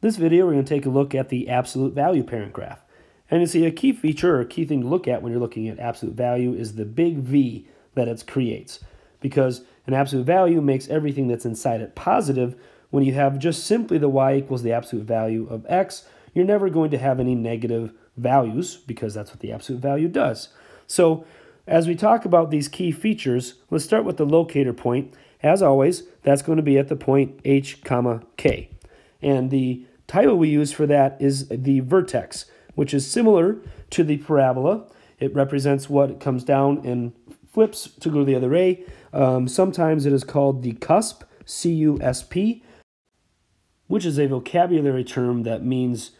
This video, we're going to take a look at the absolute value parent graph. And you see a key feature or key thing to look at when you're looking at absolute value is the big V that it creates. Because an absolute value makes everything that's inside it positive. When you have just simply the y equals the absolute value of x, you're never going to have any negative values because that's what the absolute value does. So as we talk about these key features, let's start with the locator point. As always, that's going to be at the point h comma k. And the title we use for that is the vertex, which is similar to the parabola. It represents what comes down and flips to go to the other way. Um, sometimes it is called the cusp, C-U-S-P, which is a vocabulary term that means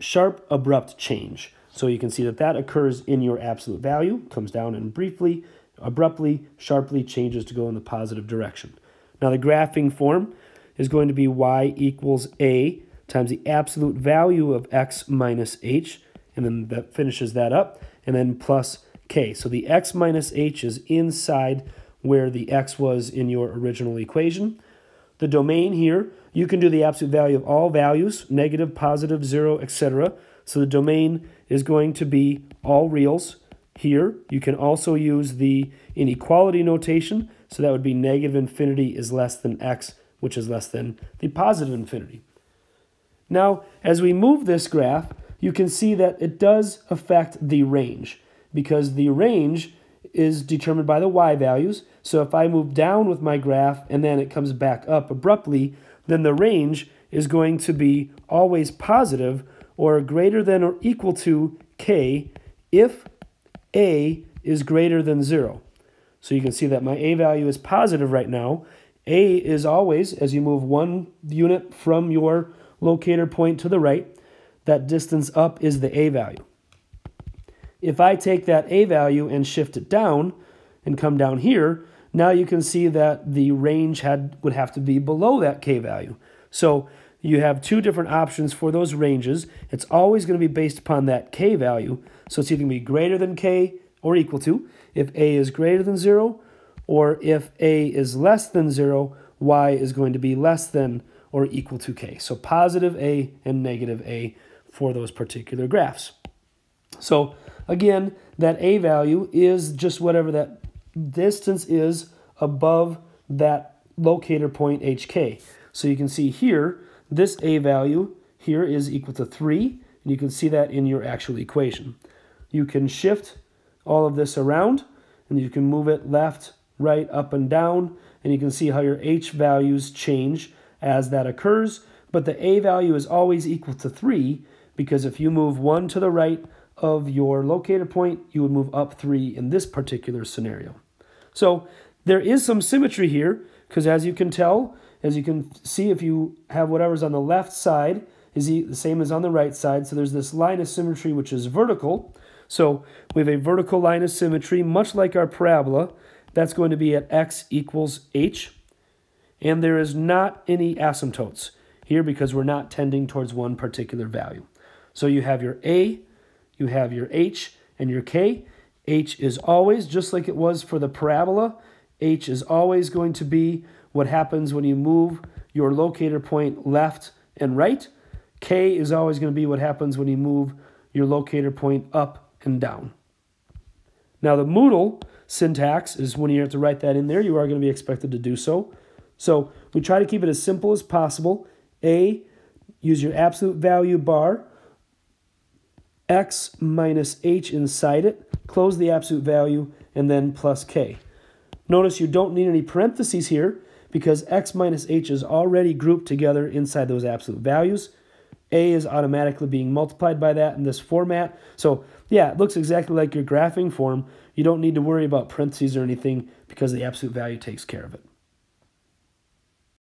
sharp, abrupt change. So you can see that that occurs in your absolute value, comes down and briefly, abruptly, sharply changes to go in the positive direction. Now the graphing form, is going to be y equals a times the absolute value of x minus h, and then that finishes that up, and then plus k. So the x minus h is inside where the x was in your original equation. The domain here, you can do the absolute value of all values, negative, positive, zero, etc. So the domain is going to be all reals here. You can also use the inequality notation, so that would be negative infinity is less than x which is less than the positive infinity. Now, as we move this graph, you can see that it does affect the range because the range is determined by the y values. So if I move down with my graph and then it comes back up abruptly, then the range is going to be always positive or greater than or equal to k if a is greater than 0. So you can see that my a value is positive right now, a is always, as you move one unit from your locator point to the right, that distance up is the A value. If I take that A value and shift it down and come down here, now you can see that the range had would have to be below that K value. So you have two different options for those ranges. It's always going to be based upon that K value. So it's either going to be greater than K or equal to. If A is greater than 0 or if a is less than 0, y is going to be less than or equal to k. So positive a and negative a for those particular graphs. So again, that a value is just whatever that distance is above that locator point hk. So you can see here, this a value here is equal to 3, and you can see that in your actual equation. You can shift all of this around, and you can move it left, right, up, and down. And you can see how your H values change as that occurs. But the A value is always equal to 3 because if you move 1 to the right of your locator point, you would move up 3 in this particular scenario. So there is some symmetry here because as you can tell, as you can see if you have whatever's on the left side is the same as on the right side. So there's this line of symmetry which is vertical. So we have a vertical line of symmetry, much like our parabola, that's going to be at x equals h. And there is not any asymptotes here because we're not tending towards one particular value. So you have your a, you have your h, and your k. h is always, just like it was for the parabola, h is always going to be what happens when you move your locator point left and right. k is always going to be what happens when you move your locator point up and down. Now the Moodle syntax is when you have to write that in there, you are going to be expected to do so. So we try to keep it as simple as possible. A, use your absolute value bar, x minus h inside it, close the absolute value, and then plus k. Notice you don't need any parentheses here because x minus h is already grouped together inside those absolute values. A is automatically being multiplied by that in this format. So yeah, it looks exactly like your graphing form. You don't need to worry about parentheses or anything because the absolute value takes care of it.